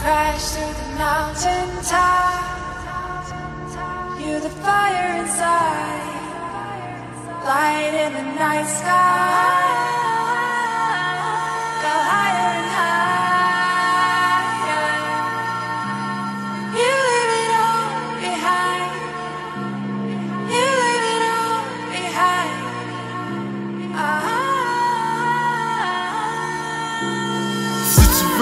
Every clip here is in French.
Crash through the mountain top. You're the fire inside, light in the night sky.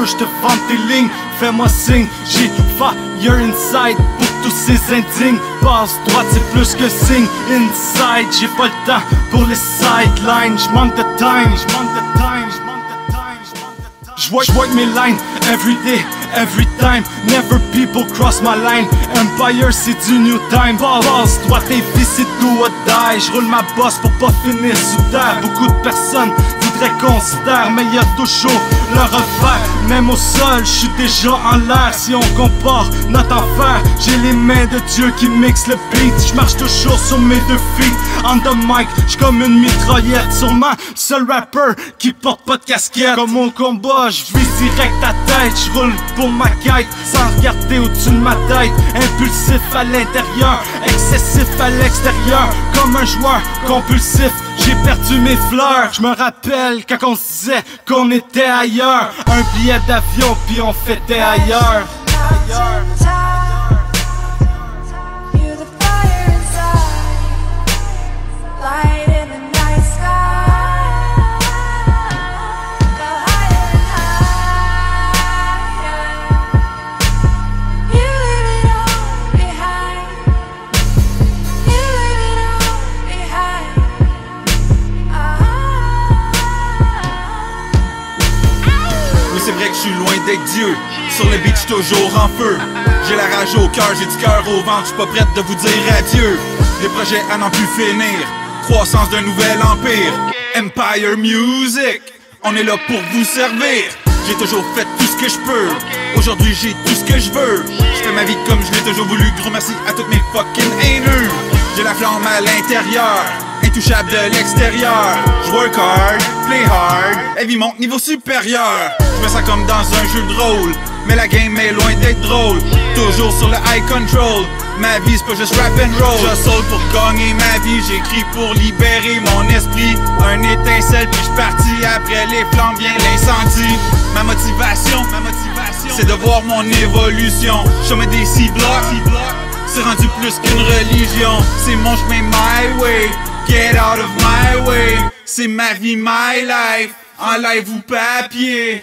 Je te vende tes lignes, fais-moi signe. J'ai fire inside pour tous ces indignes. Passe droite, c'est plus que signe. Inside, j'ai pas le temps pour les sidelines. J'manque de time, j'manque de time, j'manque de time, j'manque de time. J'vois, j'vois mes lines, every day, every time. Never people cross my line. Empire, c'est du new time. Passe droite, tes vies, c'est do or die. J'roule ma bosse pour pas finir sous terre. Beaucoup de personnes voudraient qu'on se terre, mais y a toujours le revers. Même au sol, je suis déjà en l'air. Si on compare notre enfer, j'ai les mains de Dieu qui mixent le beat. Je marche toujours sur mes deux feet. On the mic, j'suis comme une mitraillette. Sûrement, seul rapper qui porte pas de casquette. Comme au combat, je vise direct ta tête. Je roule pour ma quête sans regarder au-dessus de ma tête. Impulsif à l'intérieur, excessif à l'extérieur. Comme un joueur compulsif. J'ai perdu mes fleurs, je me rappelle quand on se disait qu'on était ailleurs Un billet d'avion puis on fêtait ailleurs Ailleurs. Je suis loin d'être Dieu. Sur le beach, toujours en feu. J'ai la rage au cœur, j'ai du cœur au ventre, je suis pas prête de vous dire adieu. Des projets à n'en plus finir. Croissance d'un nouvel empire. Empire Music. On est là pour vous servir. J'ai toujours fait tout ce que je peux. Aujourd'hui, j'ai tout ce que je veux. Je fais ma vie comme je l'ai toujours voulu. Gros merci à toutes mes fucking haters. J'ai la flamme à l'intérieur. Intouchable de l'extérieur. Je hard, play Et vie monte niveau supérieur. Je me sens comme dans un jeu de rôle. Mais la game est loin d'être drôle. Toujours sur le high control. Ma vie c'est pas juste rap and roll. Je saute pour gagner ma vie. J'écris pour libérer mon esprit. Un étincelle puis je parti. Après les flammes vient l'incendie. Ma motivation, ma motivation, c'est de voir mon évolution. Je mets des six blocs. C'est rendu plus qu'une religion. C'est mon chemin, my way. Get out of my way. C'est ma vie, my life. En live ou papier.